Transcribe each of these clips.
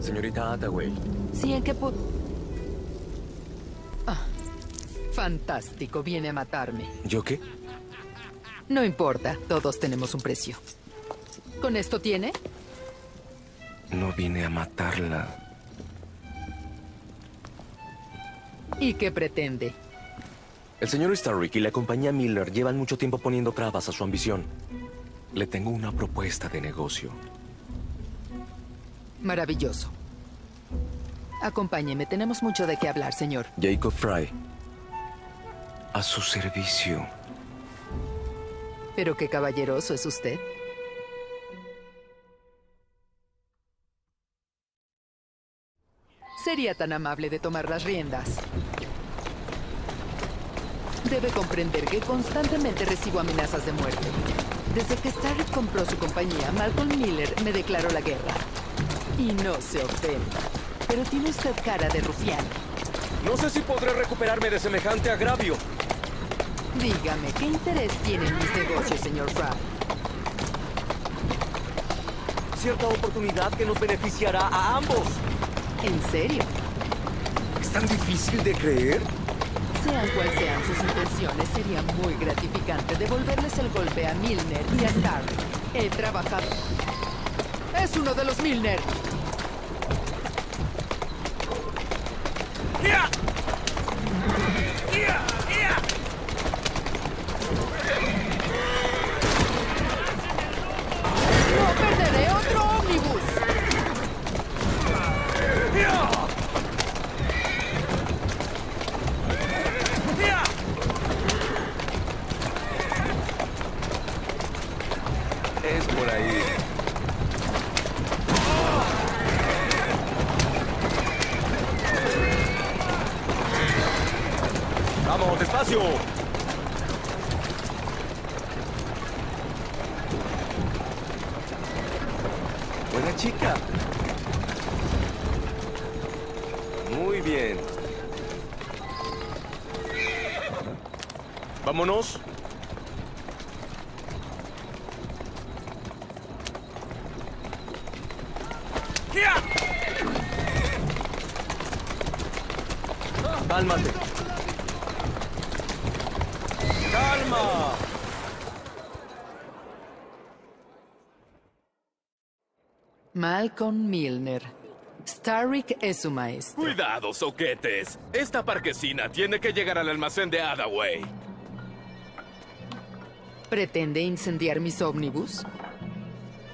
Señorita Hathaway, Sí, ¿en qué pu... Ah, fantástico, viene a matarme. ¿yo qué? No importa, todos tenemos un precio. ¿Con esto tiene? No vine a matarla. ¿Y qué pretende? El señor Starrick y la compañía Miller llevan mucho tiempo poniendo trabas a su ambición. Le tengo una propuesta de negocio. Maravilloso. Acompáñeme, tenemos mucho de qué hablar, señor. Jacob Fry. A su servicio. Pero qué caballeroso es usted. Sería tan amable de tomar las riendas. Debe comprender que constantemente recibo amenazas de muerte. Desde que Starrett compró su compañía, Malcolm Miller me declaró la guerra. Y no se ofenda, pero tiene usted cara de rufián. No sé si podré recuperarme de semejante agravio. Dígame, ¿qué interés tiene en mis negocios, señor Fry? Cierta oportunidad que nos beneficiará a ambos. ¿En serio? ¿Es tan difícil de creer? Sean cuales sean sus intenciones, sería muy gratificante devolverles el golpe a Milner y a Stark. He trabajado. ¡Es uno de los Milner! ¡No ¡Vamos, despacio! Buena chica. Muy bien. Vámonos. Cálmate. Calma. Malcolm Milner. Starrick es su maestro. Cuidado, soquetes. Esta parquesina tiene que llegar al almacén de Hathaway. ¿Pretende incendiar mis ómnibus?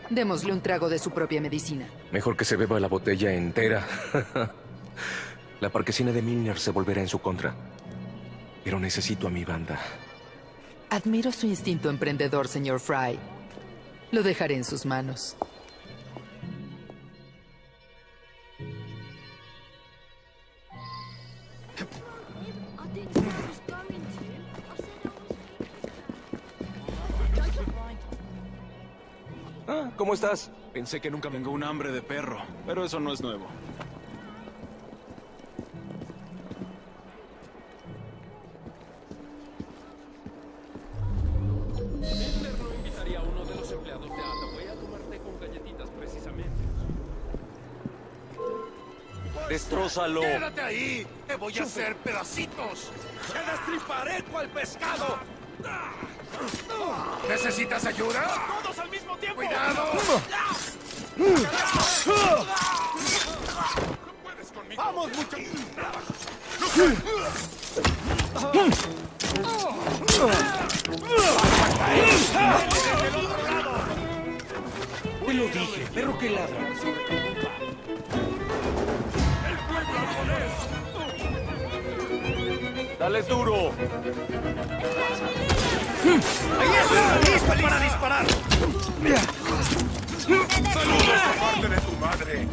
Démosle un trago de su propia medicina. Mejor que se beba la botella entera. la parquesina de Milner se volverá en su contra. Pero necesito a mi banda. Admiro su instinto emprendedor, señor Fry. Lo dejaré en sus manos. Ah, ¿cómo estás? Pensé que nunca vengo un hambre de perro, pero eso no es nuevo. Destrózalo. ¡Quédate ahí! ¡Te voy a hacer pedacitos! ¡Te destriparé cual pescado! ¿Necesitas ayuda? ¡Todos al mismo tiempo! ¡Cuidado! puedes conmigo! ¡Vamos, muchachos! Te lo dije, perro que ladra. Dales duro. ¡Ahí está! ¡Listo para disparar! ¡Saludos de parte de tu madre!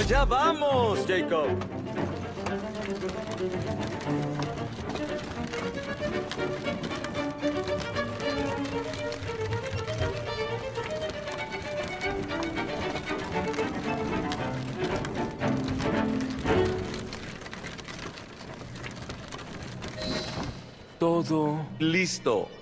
Allá vamos, Jacob. Todo listo.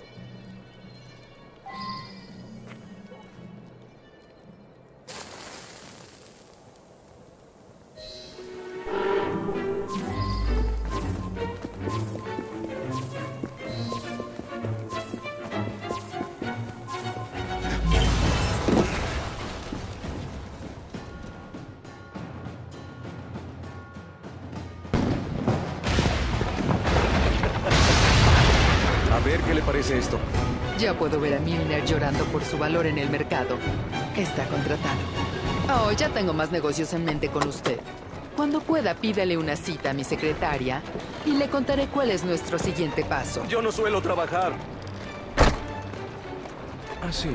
Ver qué le parece esto. Ya puedo ver a Milner llorando por su valor en el mercado. Está contratado. Oh, ya tengo más negocios en mente con usted. Cuando pueda, pídale una cita a mi secretaria y le contaré cuál es nuestro siguiente paso. Yo no suelo trabajar. Ah, sí.